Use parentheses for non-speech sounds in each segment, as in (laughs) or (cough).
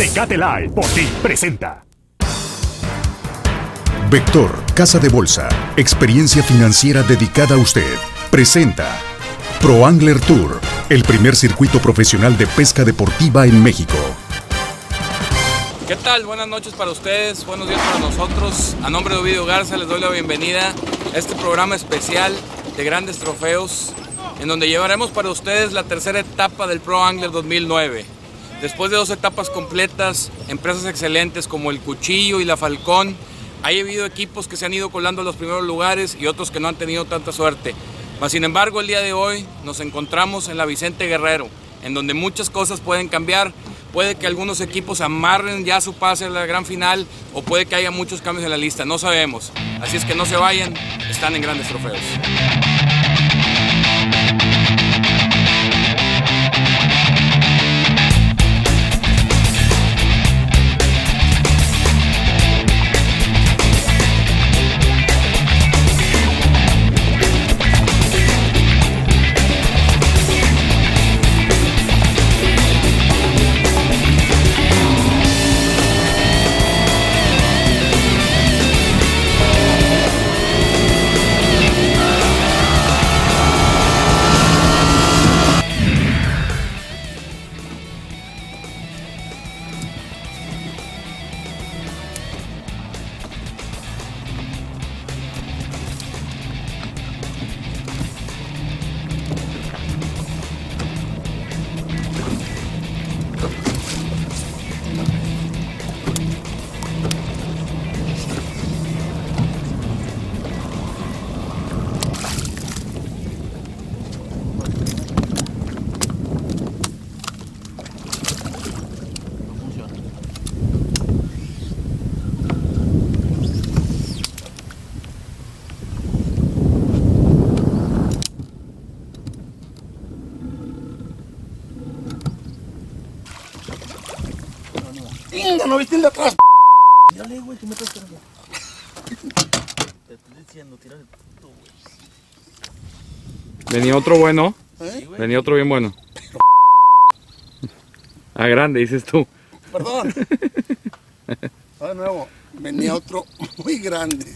Tecate Live, por ti, presenta. Vector, Casa de Bolsa, experiencia financiera dedicada a usted, presenta Pro Angler Tour, el primer circuito profesional de pesca deportiva en México. ¿Qué tal? Buenas noches para ustedes, buenos días para nosotros. A nombre de Ovidio Garza les doy la bienvenida a este programa especial de grandes trofeos, en donde llevaremos para ustedes la tercera etapa del Pro Angler 2009. Después de dos etapas completas, empresas excelentes como el Cuchillo y la Falcón, ha habido equipos que se han ido colando a los primeros lugares y otros que no han tenido tanta suerte. Mas, sin embargo, el día de hoy nos encontramos en la Vicente Guerrero, en donde muchas cosas pueden cambiar. Puede que algunos equipos amarren ya su pase a la gran final o puede que haya muchos cambios en la lista, no sabemos. Así es que no se vayan, están en grandes trofeos. No viste el de atrás. Güey, tú me estás tirando. Te estoy diciendo, tírale tú, güey. Venía otro bueno, ¿Eh? venía otro bien bueno. A grande, dices tú. Perdón. Va (laughs) de nuevo. Venía otro muy grande.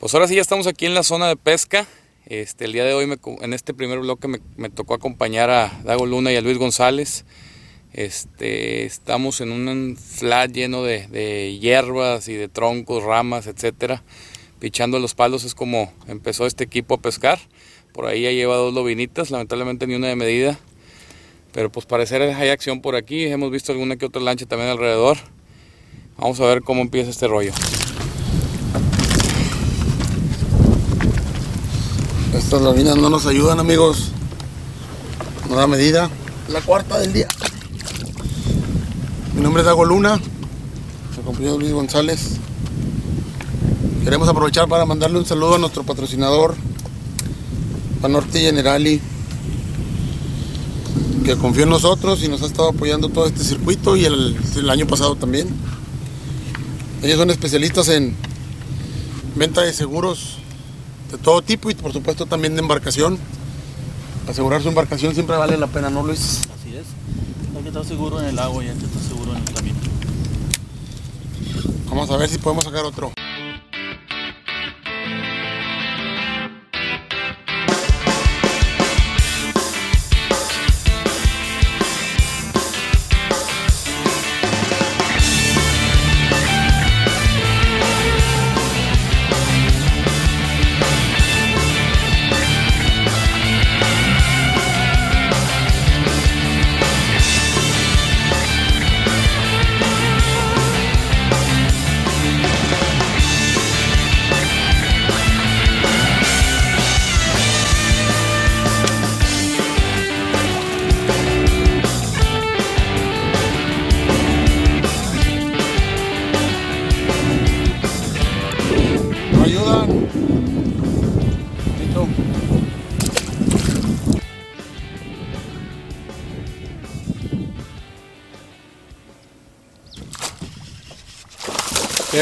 Pues ahora sí ya estamos aquí en la zona de pesca. Este, el día de hoy me en este primer bloque me, me tocó acompañar a Dago Luna y a Luis González. Este, estamos en un flat lleno de, de hierbas y de troncos, ramas, etcétera. Pichando los palos es como empezó este equipo a pescar. Por ahí ya lleva dos lobinitas, lamentablemente ni una de medida. Pero pues parecer hay acción por aquí. Hemos visto alguna que otra lancha también alrededor. Vamos a ver cómo empieza este rollo. Estas labinas no nos ayudan, amigos. No da medida. La cuarta del día. Mi nombre es Dago Luna. Me acompañó Luis González. Queremos aprovechar para mandarle un saludo a nuestro patrocinador, Panorte Generali, que confió en nosotros y nos ha estado apoyando todo este circuito y el año pasado también. Ellos son especialistas en venta de seguros de todo tipo y por supuesto también de embarcación. Asegurar su embarcación siempre vale la pena, ¿no Luis? Así es. Hay que estar seguro en el agua y que estar seguro en el camino. Vamos a ver si podemos sacar otro.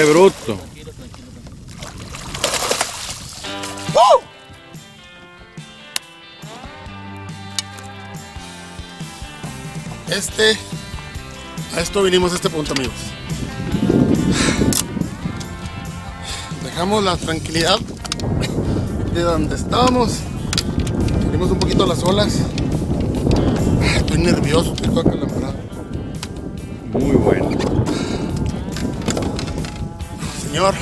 ¡Qué bruto! ¡Uh! Este A esto vinimos a este punto, amigos. Dejamos la tranquilidad de donde estábamos. Salimos un poquito a las olas. Estoy nervioso, estoy todo acalambrado. Muy bueno. Señor,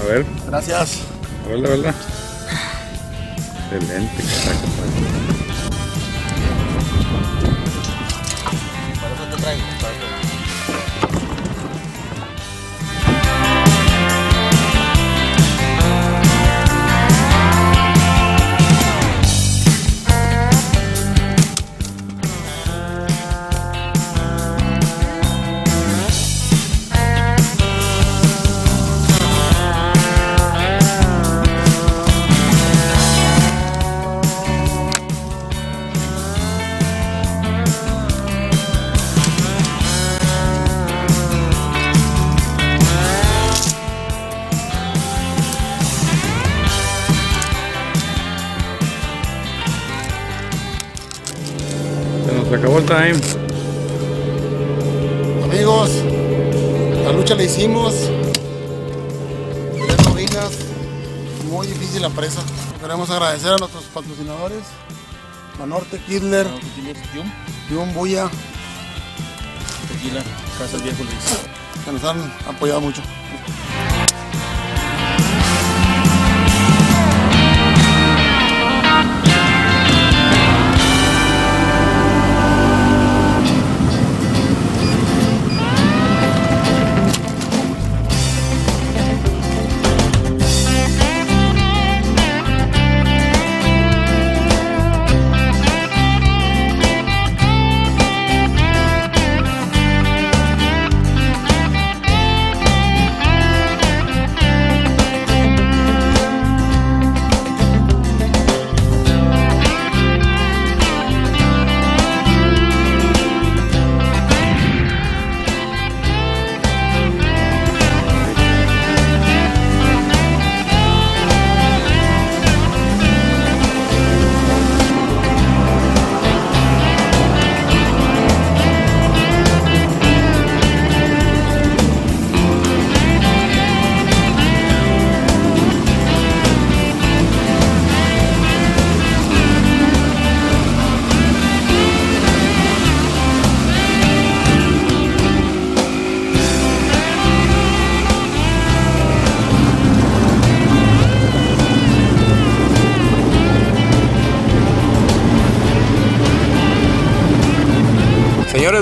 A ver, gracias. a ver la verdad. Excelente, carajo. Time. Amigos, la lucha la hicimos. Tres novinas. Muy difícil la presa. Queremos agradecer a nuestros patrocinadores. Manorte Kidler, Yum Buya, tequila, Casa del Viejo Luis. que nos han apoyado mucho.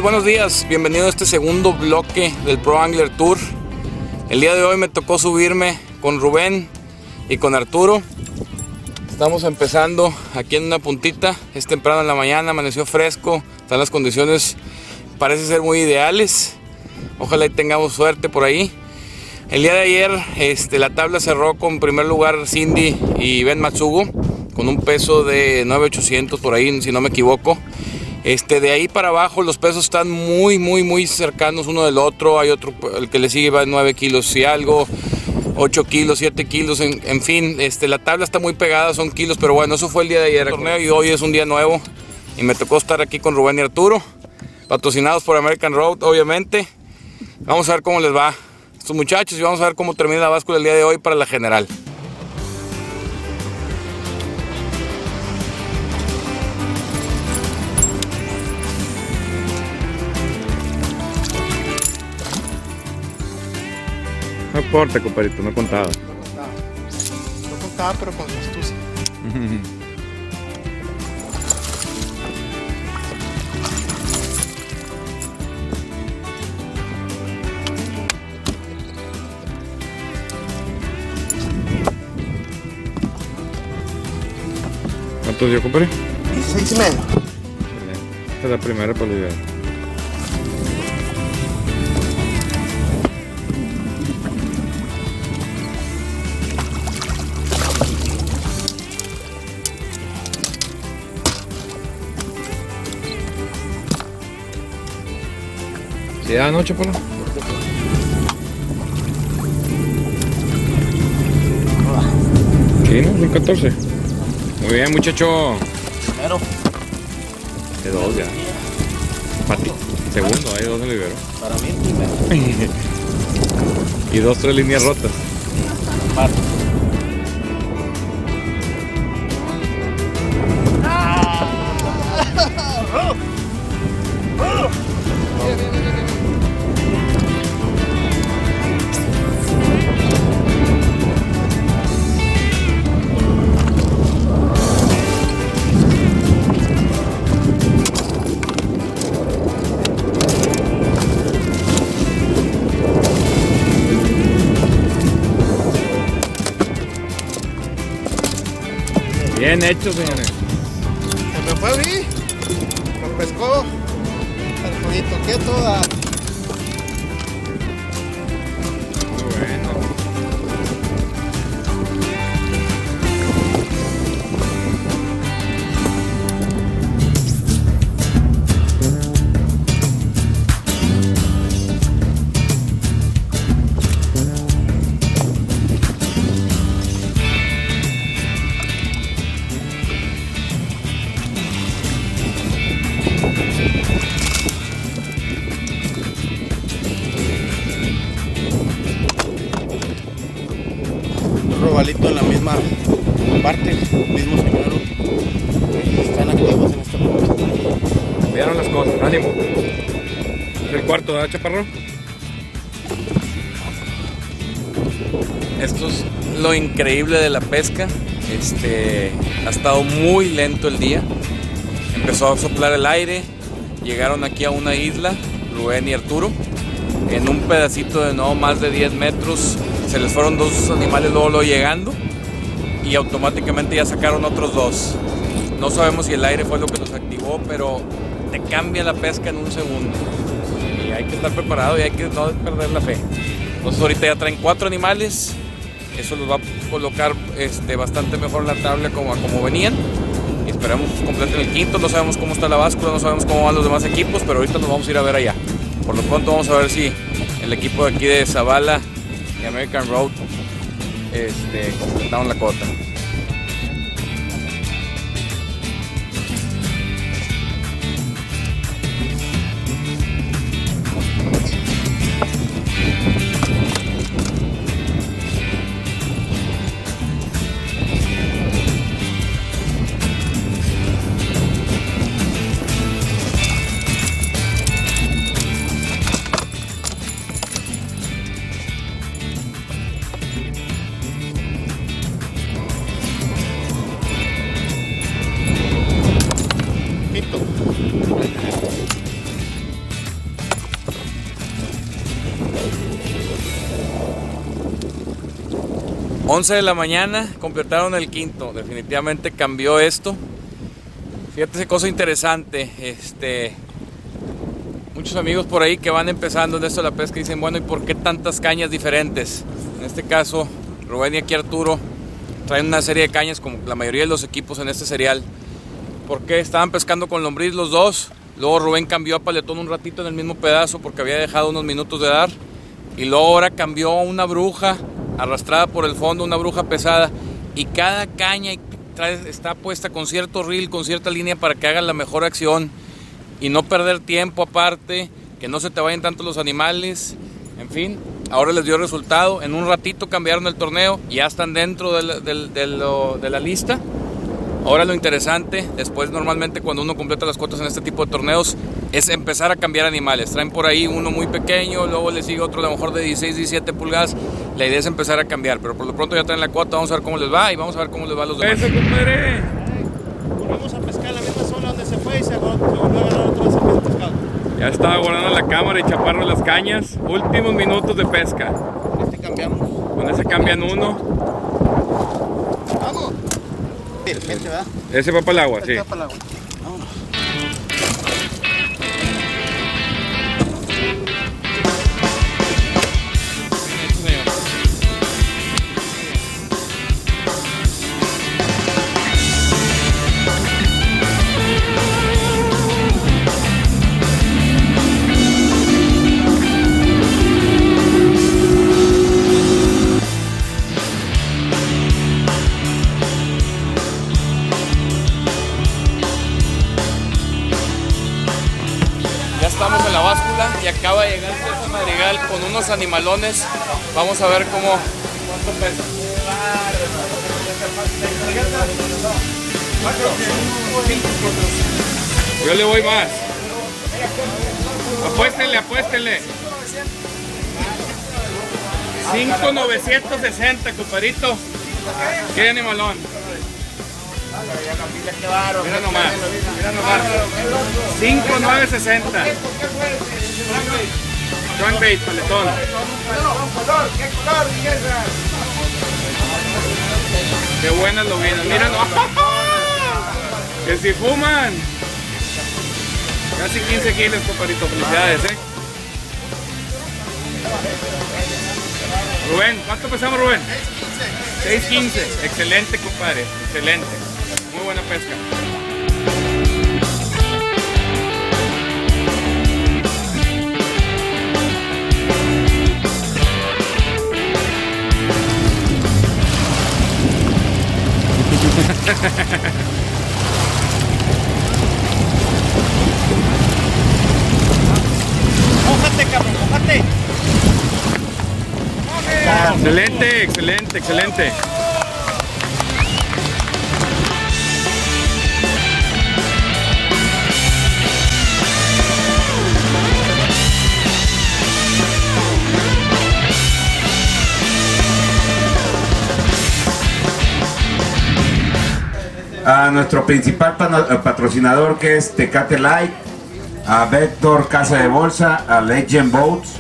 Buenos días. Bienvenido a este segundo bloque del Pro Angler Tour. El día de hoy me tocó subirme con Rubén y con Arturo. Estamos empezando aquí en una puntita. Es temprano en la mañana, amaneció fresco. Están las condiciones, parece ser muy ideales. Ojalá y tengamos suerte por ahí. El día de ayer este, la tabla cerró con primer lugar Cindy y Ben Matsugo con un peso de 9.800 por ahí, si no me equivoco. Este, de ahí para abajo los pesos están muy, muy, muy cercanos uno del otro. Hay otro, el que le sigue va de 9 kilos y algo, 8 kilos, 7 kilos, en, fin. Este, la tabla está muy pegada, son kilos, pero bueno, eso fue el día de ayer. Y hoy es un día nuevo y me tocó estar aquí con Rubén y Arturo, patrocinados por American Road, obviamente. Vamos a ver cómo les va a estos muchachos y vamos a ver cómo termina la báscula el día de hoy para la general. No importa, compadrito, no contaba. No contaba, pero con astucia. ¿Cuántos dio, compadre? 16 y. Excelente. Esta es la primera para ¿Sí da noche, Polo? Sí, ¿no? Son 14. Muy bien, muchacho. Primero. De dos ya. Pati. Segundo, hay dos en libero. Para mí, primero. (laughs) Y dos, tres líneas rotas. Par. Bien hecho, señores. Se me fue a mí. Me pescó. El jueguito quieto. ah. Un robalito en la misma parte, mismo señuelo. Están activos en este punto. Vieron las cosas, ánimo. Es el cuarto, ¿verdad, chaparro? Esto es lo increíble de la pesca. Este, ha estado muy lento el día. Empezó a soplar el aire. Llegaron aquí a una isla, Rubén y Arturo. En un pedacito de no más de 10 metros se les fueron dos animales luego, luego llegando y automáticamente ya sacaron otros dos. No sabemos si el aire fue lo que los activó, pero te cambia la pesca en un segundo. Y hay que estar preparado y hay que no perder la fe. Entonces ahorita ya traen cuatro animales. Eso los va a colocar este, bastante mejor en la tabla como, como venían. Esperamos completen el quinto. No sabemos cómo está la báscula, no sabemos cómo van los demás equipos, pero ahorita nos vamos a ir a ver allá. Por lo pronto vamos a ver si el equipo de aquí de Zavala y American Road este, completaron la cota. 11 de la mañana completaron el quinto. Definitivamente cambió esto. Fíjate cosa interesante. Este, muchos amigos por ahí que van empezando en esto de la pesca dicen, bueno, ¿y por qué tantas cañas diferentes? En este caso, Rubén y aquí Arturo traen una serie de cañas como la mayoría de los equipos en este serial. Porque estaban pescando con lombriz los dos. Luego Rubén cambió a paletón un ratito en el mismo pedazo porque había dejado unos minutos de dar. Y luego ahora cambió a una bruja arrastrada por el fondo, una bruja pesada. Y cada caña está puesta con cierto reel, con cierta línea para que hagan la mejor acción. Y no perder tiempo aparte, que no se te vayan tanto los animales. En fin, ahora les dio resultado. En un ratito cambiaron el torneo, ya están dentro de la lista. Ahora lo interesante, después normalmente cuando uno completa las cuotas en este tipo de torneos, es empezar a cambiar animales. Traen por ahí uno muy pequeño, luego le sigue otro a lo mejor de 16, 17 pulgadas. La idea es empezar a cambiar, pero por lo pronto ya traen la cuota, vamos a ver cómo les va y vamos a ver cómo les va a los demás. ¡Eso, compadre! Volvemos a pescar la misma zona donde se fue y se volvió a agarrar otra vez el pescado. Ya estaba guardando la cámara y chaparro las cañas. Últimos minutos de pesca. Este cambiamos. Con ese cambian uno. ¡Vamos! Ese va para el agua, sí. Está para el agua. Animalones. Vamos a ver cómo. Yo le voy más. Apuéstenle, apuéstenle. 5,960, compadrito. Qué animalón. Mira nomás, mira nomás. 5,960. John Bait, paletón. Qué buenas lobinas. Mira nomás. (laughs) Que si fuman. Casi 15 kilos, compadrito. Felicidades, eh. Rubén, ¿cuánto pesamos, Rubén? 6.15. Excelente, compadre. Excelente. Muy buena pesca. Mójate, cabrón, mójate. Excelente, excelente, excelente. A nuestro principal eh, patrocinador que es Tecate Light, a Vector Casa de Bolsa, a Legend Boats,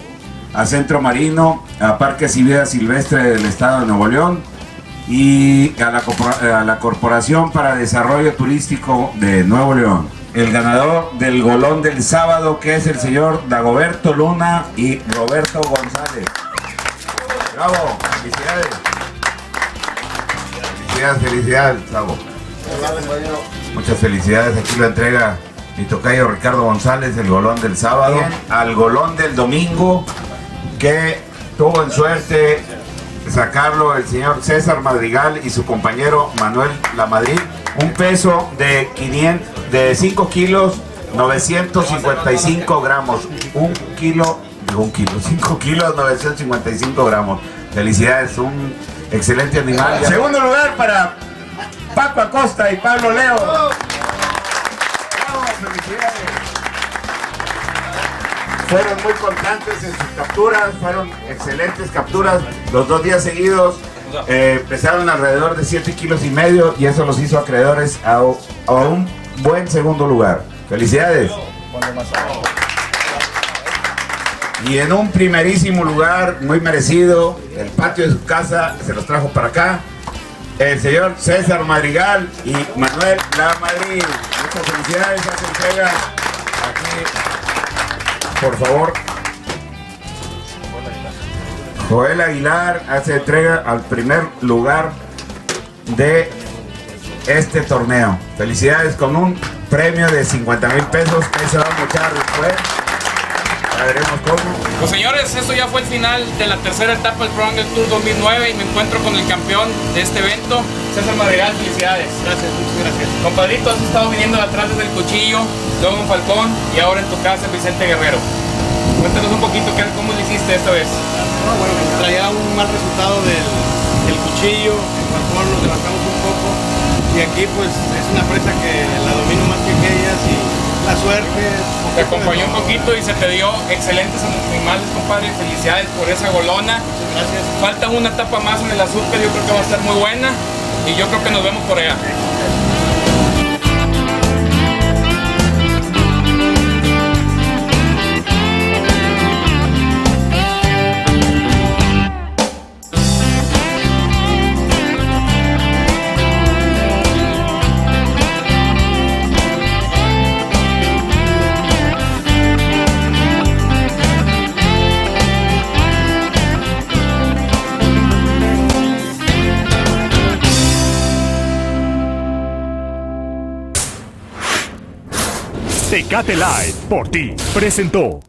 a Centro Marino, a Parques y Vida Silvestre del Estado de Nuevo León y a la, corpora- a la Corporación para Desarrollo Turístico de Nuevo León. El ganador del golón del sábado que es el señor Dagoberto Luna y Roberto González. Bravo, felicidades. Felicidades, felicidades, Sabo. Muchas felicidades, aquí lo entrega mi tocayo Ricardo González, el golón del sábado, al golón del domingo, que tuvo en suerte sacarlo el señor César Madrigal y su compañero Manuel Lamadrid, un peso de 500, de 5 kilos 955 gramos, un kilo, digo un kilo, (laughs) 5 kilos 955 gramos. Felicidades, un excelente animal. Segundo lugar para Paco Acosta y Pablo Leo. Bravo. Fueron muy constantes en sus capturas, fueron excelentes capturas. Los dos días seguidos eh, pesaron alrededor de 7 kilos y medio y eso los hizo acreedores a, a un buen segundo lugar. Felicidades. Y en un primerísimo lugar, muy merecido, el patio de su casa, se los trajo para acá, el señor César Madrigal y Manuel La Madrid. Muchas felicidades, ya se entrega aquí, por favor. Joel Aguilar hace entrega al primer lugar de este torneo. Felicidades con un premio de 50 mil pesos que va a muchar después. Ya veremos cómo. Pues señores, esto ya fue el final de la tercera etapa del Pro Angler Tour 2009 y me encuentro con el campeón de este evento, César Madrigal. Felicidades. Gracias, muchas gracias. Compadrito, has estado viniendo atrás desde el cuchillo, luego en Falcón y ahora en tu casa en Vicente Guerrero. Cuéntanos un poquito qué- cómo lo hiciste esta vez. No, bueno, traía un mal resultado del, del cuchillo, en Falcón nos levantamos un poco y aquí pues es una presa que la domino más que aquellas y la suerte. Te acompañó un poquito y se te dio excelentes animales, compadre. Felicidades por esa golona. Gracias. Falta una etapa más en el azúcar, yo creo que va a estar muy buena y yo creo que nos vemos por allá. Tecate por ti presentó.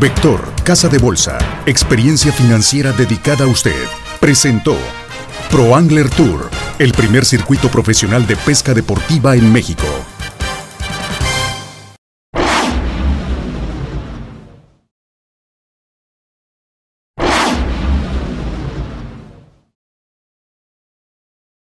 Vector, Casa de Bolsa, experiencia financiera dedicada a usted, presentó Pro Angler Tour, el primer circuito profesional de pesca deportiva en México.